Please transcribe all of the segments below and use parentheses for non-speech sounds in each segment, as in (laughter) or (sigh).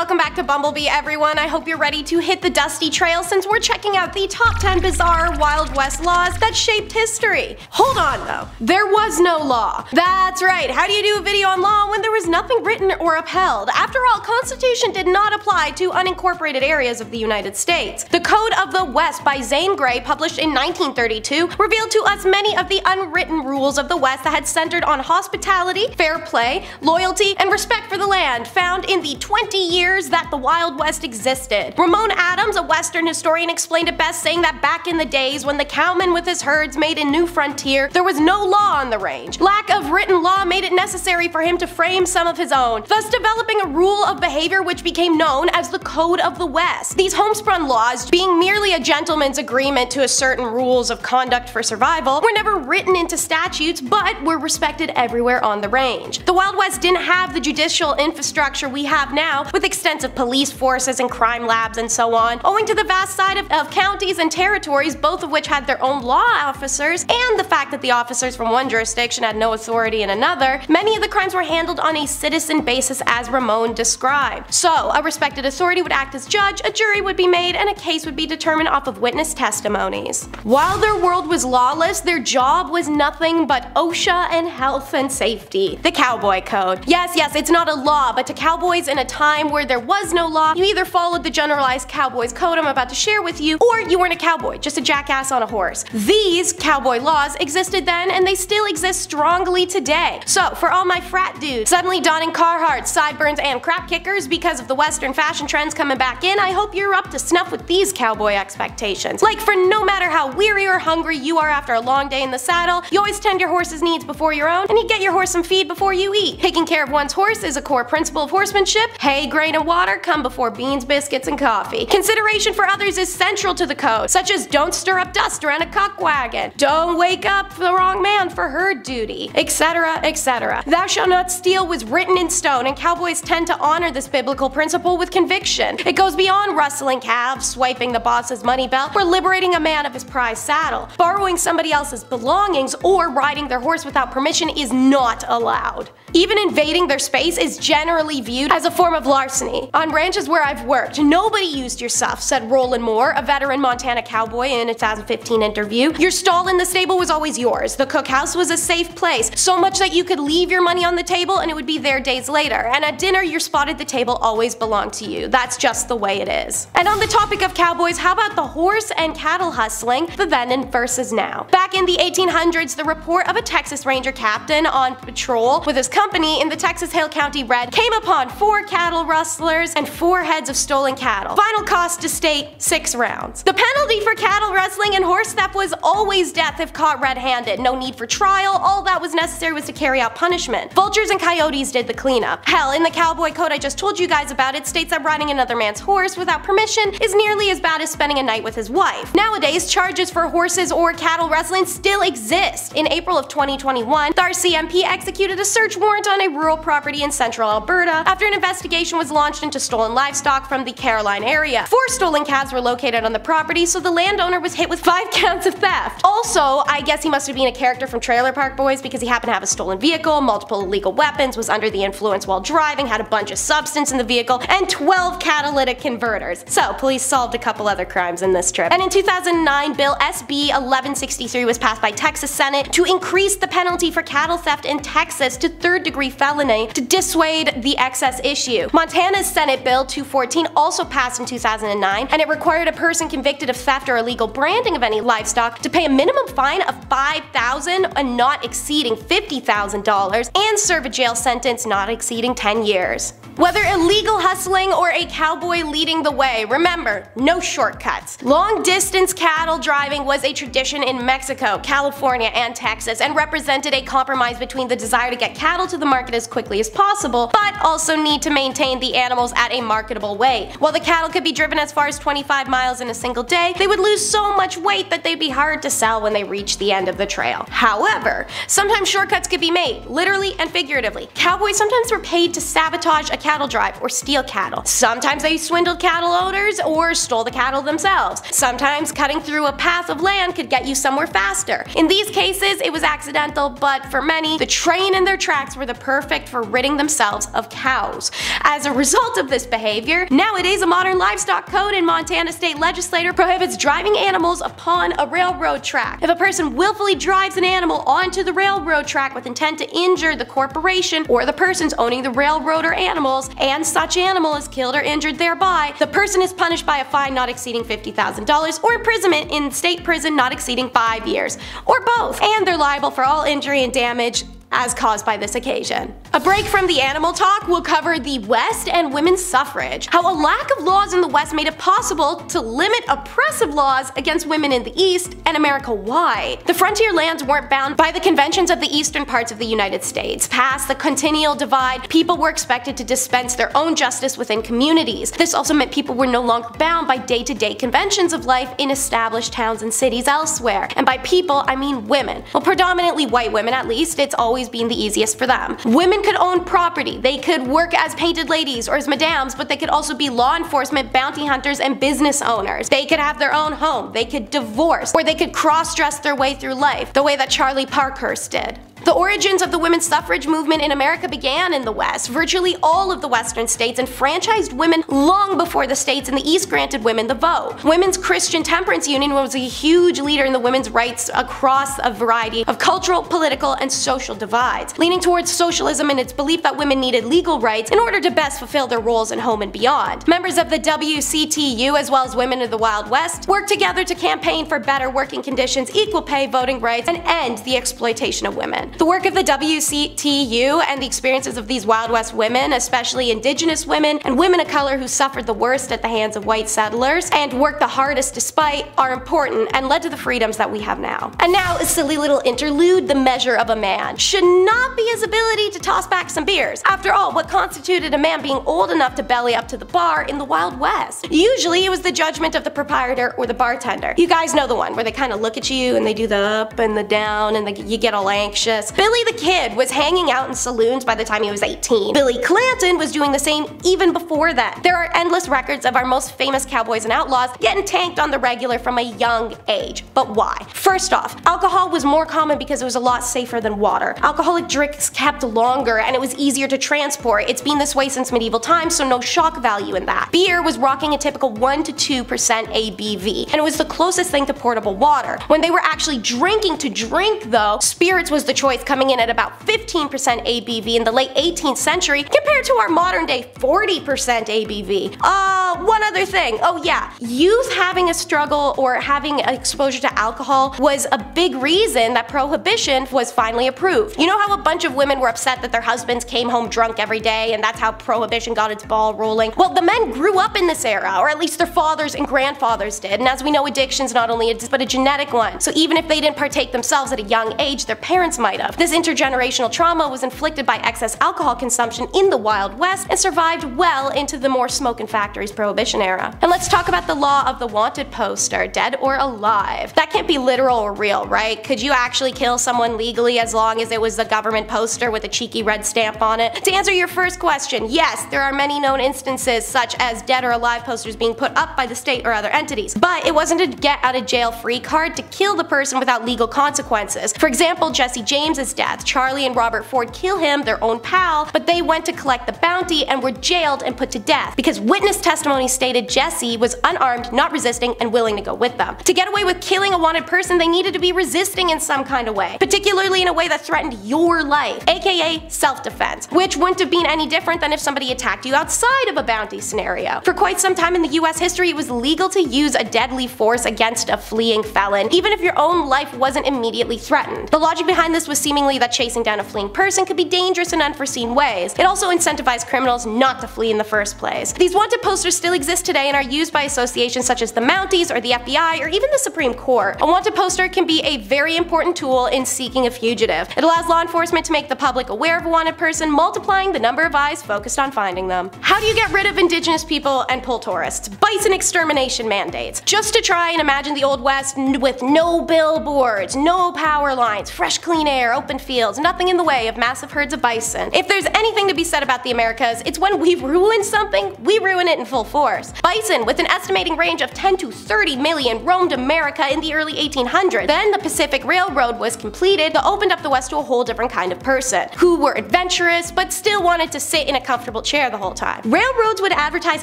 welcome back to Bumblebee everyone. I hope you're ready to hit the dusty trail since we're checking out the top 10 bizarre Wild West laws that shaped history. Hold on though, there was no law. That's right, how do you do a video on law when there was nothing written or upheld? After all, Constitution did not apply to unincorporated areas of the United States. The Code of the West by Zane Grey, published in 1932, revealed to us many of the unwritten rules of the West that had centered on hospitality, fair play, loyalty, and respect for the land, found in the 20 years that the Wild West existed. Ramon Adams, a Western historian, explained it best saying that back in the days when the cowman with his herds made a new frontier, there was no law on the range. Lack of written law made it necessary for him to frame some of his own, thus developing a rule of behavior which became known as the Code of the West. These homespun laws, being merely a gentleman's agreement to a certain rules of conduct for survival, were never written into statutes but were respected everywhere on the range. The Wild West didn't have the judicial infrastructure we have now, with extensive police forces and crime labs and so on, owing to the vast side of, of counties and territories, both of which had their own law officers, and the fact that the officers from one jurisdiction had no authority in another, many of the crimes were handled on a citizen basis as Ramon described. So, a respected authority would act as judge, a jury would be made, and a case would be determined off of witness testimonies. While their world was lawless, their job was nothing but OSHA and health and safety. The Cowboy Code. Yes, yes, it's not a law, but to cowboys in a time where there was no law, you either followed the generalized cowboy's code I'm about to share with you, or you weren't a cowboy, just a jackass on a horse. These cowboy laws existed then and they still exist strongly today. So, for all my frat dudes suddenly donning Carhartt, sideburns, and crap kickers because of the western fashion trends coming back in, I hope you're up to snuff with these cowboy expectations. Like for no matter how weary or hungry you are after a long day in the saddle, you always tend your horse's needs before your own, and you get your horse some feed before you eat. Taking care of one's horse is a core principle of horsemanship. Hay, grain, water come before beans, biscuits, and coffee. Consideration for others is central to the code, such as don't stir up dust around a cock wagon, don't wake up the wrong man for herd duty, etc., etc. Thou shalt not steal was written in stone, and cowboys tend to honor this biblical principle with conviction. It goes beyond rustling calves, swiping the boss's money belt, or liberating a man of his prized saddle. Borrowing somebody else's belongings or riding their horse without permission is not allowed. Even invading their space is generally viewed as a form of larceny. On ranches where I've worked, nobody used your stuff, said Roland Moore, a veteran Montana cowboy in a 2015 interview. Your stall in the stable was always yours. The cookhouse was a safe place, so much that you could leave your money on the table and it would be there days later. And at dinner, your spot at the table always belonged to you. That's just the way it is. And on the topic of cowboys, how about the horse and cattle hustling, the then and versus now? Back in the 1800s, the report of a Texas Ranger captain on patrol with his company in the Texas Hale County Red came upon four cattle rustlers and four heads of stolen cattle. Final cost to state, six rounds. The penalty for cattle rustling and horse theft was always death if caught red-handed. No need for trial, all that was necessary was to carry out punishment. Vultures and coyotes did the cleanup. Hell, in the cowboy code I just told you guys about, it states that riding another man's horse without permission is nearly as bad as spending a night with his wife. Nowadays, charges for horses or cattle rustling still exist. In April of 2021, the RCMP executed a search warrant on a rural property in central Alberta after an investigation was launched into stolen livestock from the Caroline area. Four stolen calves were located on the property, so the landowner was hit with five (laughs) counts of theft. Also, I guess he must have been a character from Trailer Park Boys because he happened to have a stolen vehicle, multiple illegal weapons, was under the influence while driving, had a bunch of substance in the vehicle, and 12 catalytic converters. So, police solved a couple other crimes in this trip. And in 2009, Bill SB 1163 was passed by Texas Senate to increase the penalty for cattle theft in Texas to third degree felony to dissuade the excess issue. Montana's Senate Bill 214 also passed in 2009, and it required a person convicted of theft or illegal branding of any livestock to pay a minimum fine of 5,000 and not exceeding $50,000 and serve a jail sentence not exceeding 10 years. Whether illegal hustling or a cowboy leading the way, remember, no shortcuts. Long distance cattle driving was a tradition in Mexico, California, and Texas, and represented a compromise between the desire to get cattle to the market as quickly as possible, but also need to maintain the animals at a marketable weight. While the cattle could be driven as far as 25 miles in a single day, they would lose so much weight that they'd be hard to sell when they reached the end of the trail. However, sometimes shortcuts could be made, literally and figuratively. Cowboys sometimes were paid to sabotage a cattle drive or steal cattle. Sometimes they swindled cattle owners or stole the cattle themselves. Sometimes cutting through a path of land could get you somewhere faster. In these cases, it was accidental, but for many, the train and their tracks were the perfect for ridding themselves of cows. As a result of this behavior, nowadays a modern livestock code in Montana state legislature prohibits driving animals upon a railroad track. If a person willfully drives an animal onto the railroad track with intent to injure the corporation or the persons owning the railroad or animals, and such animal is killed or injured thereby, the person is punished by a fine not exceeding $50,000 or imprisonment in state prison not exceeding 5 years, or both, and they're liable for all injury and damage as caused by this occasion. A break from the animal talk will cover the West and women's suffrage, how a lack of laws in the West made it possible to limit oppressive laws against women in the East and America why. The frontier lands weren't bound by the conventions of the eastern parts of the United States. Past the Continental Divide, people were expected to dispense their own justice within communities. This also meant people were no longer bound by day-to-day -day conventions of life in established towns and cities elsewhere. And by people, I mean women. Well, predominantly white women at least, it's always been the easiest for them. Women could own property, they could work as painted ladies or as madams, but they could also be law enforcement, bounty hunters, and business owners. They could have their own home, they could divorce, or they could cross-dress their way through life, the way that Charlie Parkhurst did. The origins of the women's suffrage movement in America began in the West. Virtually all of the western states enfranchised women long before the states in the East granted women the vote. Women's Christian Temperance Union was a huge leader in the women's rights across a variety of cultural, political, and social divides, leaning towards socialism and its belief that women needed legal rights in order to best fulfill their roles in home and beyond. Members of the WCTU as well as women of the Wild West worked together to campaign for better working conditions, equal pay, voting rights, and end the exploitation of The work of the WCTU and the experiences of these Wild West women, especially indigenous women and women of color who suffered the worst at the hands of white settlers and worked the hardest despite, are important and led to the freedoms that we have now. And now a silly little interlude, the measure of a man should not be his ability to toss back some beers. After all, what constituted a man being old enough to belly up to the bar in the Wild West? Usually it was the judgment of the proprietor or the bartender. You guys know the one where they kind of look at you and they do the up and the down and the, you get all anxious this. Billy the Kid was hanging out in saloons by the time he was 18. Billy Clanton was doing the same even before that. There are endless records of our most famous cowboys and outlaws getting tanked on the regular from a young age. But why? First off, alcohol was more common because it was a lot safer than water. Alcoholic drinks kept longer and it was easier to transport. It's been this way since medieval times, so no shock value in that. Beer was rocking a typical 1 to 2% ABV, and it was the closest thing to portable water. When they were actually drinking to drink though, spirits was the choice choice coming in at about 15% ABV in the late 18th century compared to our modern day 40% ABV. Uh, one other thing. Oh yeah, youth having a struggle or having exposure to alcohol was a big reason that prohibition was finally approved. You know how a bunch of women were upset that their husbands came home drunk every day and that's how prohibition got its ball rolling? Well, the men grew up in this era, or at least their fathers and grandfathers did, and as we know addiction's not only a but a genetic one. So even if they didn't partake themselves at a young age, their parents might of. This intergenerational trauma was inflicted by excess alcohol consumption in the Wild West and survived well into the more smoke and factories prohibition era. And let's talk about the law of the wanted poster, dead or alive. That can't be literal or real, right? Could you actually kill someone legally as long as it was a government poster with a cheeky red stamp on it? To answer your first question, yes, there are many known instances such as dead or alive posters being put up by the state or other entities, but it wasn't a get out of jail free card to kill the person without legal consequences. For example, Jesse James James's death. Charlie and Robert Ford kill him, their own pal, but they went to collect the bounty and were jailed and put to death because witness testimony stated Jesse was unarmed, not resisting, and willing to go with them. To get away with killing a wanted person, they needed to be resisting in some kind of way, particularly in a way that threatened your life, aka self-defense, which wouldn't have been any different than if somebody attacked you outside of a bounty scenario. For quite some time in the US history, it was legal to use a deadly force against a fleeing felon, even if your own life wasn't immediately threatened. The logic behind this was seemingly that chasing down a fleeing person could be dangerous in unforeseen ways. It also incentivized criminals not to flee in the first place. These wanted posters still exist today and are used by associations such as the Mounties or the FBI or even the Supreme Court. A wanted poster can be a very important tool in seeking a fugitive. It allows law enforcement to make the public aware of a wanted person, multiplying the number of eyes focused on finding them. How do you get rid of indigenous people and pull tourists? Bison extermination mandates. Just to try and imagine the Old West with no billboards, no power lines, fresh clean air, open fields, nothing in the way of massive herds of bison. If there's anything to be said about the Americas, it's when we ruin something, we ruin it in full force. Bison, with an estimating range of 10 to 30 million, roamed America in the early 1800s. Then the Pacific Railroad was completed that opened up the West to a whole different kind of person, who were adventurous but still wanted to sit in a comfortable chair the whole time. Railroads would advertise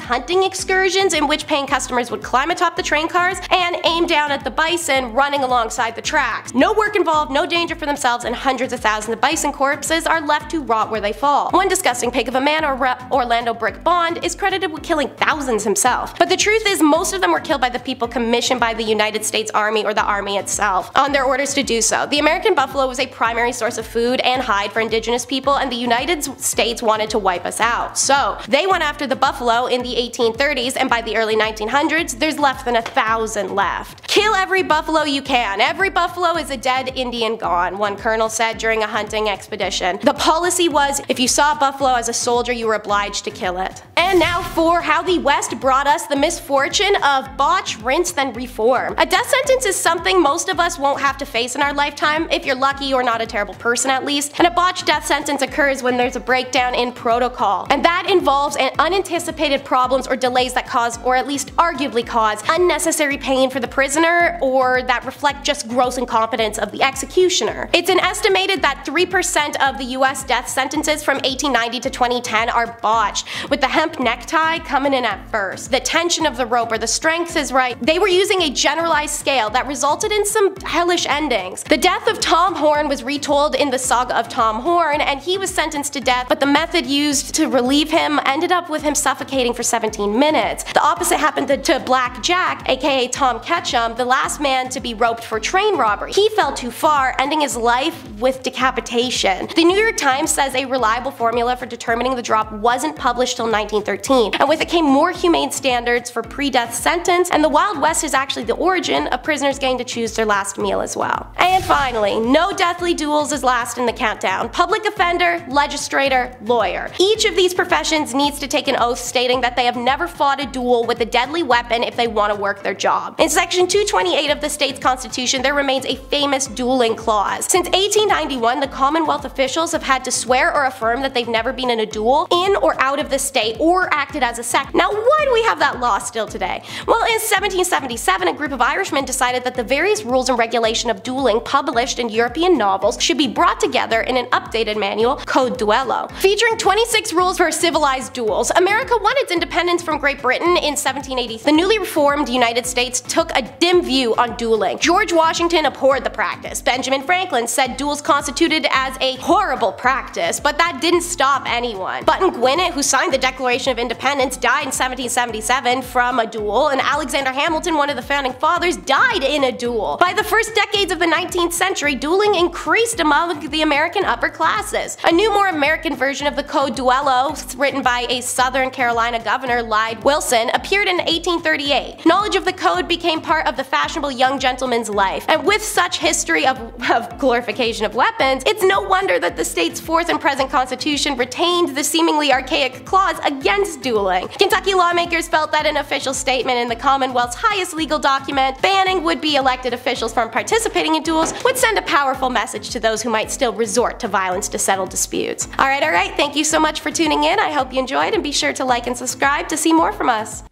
hunting excursions in which paying customers would climb atop the train cars and aim down at the bison running alongside the tracks. No work involved, no danger for themselves, and hundreds of thousands of bison corpses are left to rot where they fall. One disgusting pig of a man, or Orlando Brick Bond, is credited with killing thousands himself. But the truth is, most of them were killed by the people commissioned by the United States Army or the Army itself, on their orders to do so. The American buffalo was a primary source of food and hide for indigenous people, and the United States wanted to wipe us out. So, they went after the buffalo in the 1830s, and by the early 1900s, there's less than a thousand left. Kill every buffalo you can. Every buffalo is a dead Indian gone, one colonel said during a hunting expedition. The policy was if you saw a buffalo as a soldier, you were obliged to kill it. And now for how the West brought us the misfortune of botch, rinse, then reform. A death sentence is something most of us won't have to face in our lifetime, if you're lucky or not a terrible person at least. And a botched death sentence occurs when there's a breakdown in protocol. And that involves an unanticipated problems or delays that cause, or at least arguably cause, unnecessary pain for the prisoner or that reflect just gross incompetence of the executioner. It's an estimated that 3% of the US death sentences from 1890 to 2010 are botched, with the hemp necktie coming in at first. The tension of the rope or the strength is right. They were using a generalized scale that resulted in some hellish endings. The death of Tom Horn was retold in the saga of Tom Horn, and he was sentenced to death, but the method used to relieve him ended up with him suffocating for 17 minutes. The opposite happened to, Black Jack, aka Tom Ketchum, the last man to be roped for train robbery. He fell too far, ending his life with decapitation. The New York Times says a reliable formula for determining the drop wasn't published till 1913, and with it came more humane standards for pre-death sentence, and the Wild West is actually the origin of prisoners getting to choose their last meal as well. And finally, no deathly duels is last in the countdown. Public offender, legislator, lawyer. Each of these professions needs to take an oath stating that they have never fought a duel with a deadly weapon if they want to work their job. In section 228 of the state's constitution, there remains a famous dueling clause. Since 1891, the Commonwealth officials have had to swear or affirm that they've never been in a duel in or out of the state or acted as a sect. Now, why do we have that law still today? Well, in 1777, a group of Irishmen decided that the various rules and regulation of dueling published in European novels should be brought together in an updated manual, Code Duello. Featuring 26 rules for civilized duels, America won its independence from Great Britain in 1780. The newly reformed United States took a dim view on dueling. George Washington abhorred the practice. Benjamin Franklin said duels constituted as a horrible practice, but that didn't stop anyone. Button Gwinnett, who signed the Declaration of Independence, died in 1777 from a duel, and Alexander Hamilton, one of the founding fathers, died in a duel. By the first decades of the 19th century, dueling increased among the American upper classes. A new, more American version of the Code Duello, written by a Southern Carolina governor, Lyde Wilson, appeared in 1838. Knowledge of the code became part of the fashionable young gentleman's life, and with such history of, of glorification of weapons, it's no wonder that the state's fourth and present constitution retained the seemingly archaic clause against dueling. Kentucky lawmakers felt that an official statement in the Commonwealth's highest legal document banning would-be elected officials from participating in duels would send a powerful message to those who might still resort to violence to settle disputes. Alright, alright, thank you so much for tuning in. I hope you enjoyed and be sure to like and subscribe to see more from us.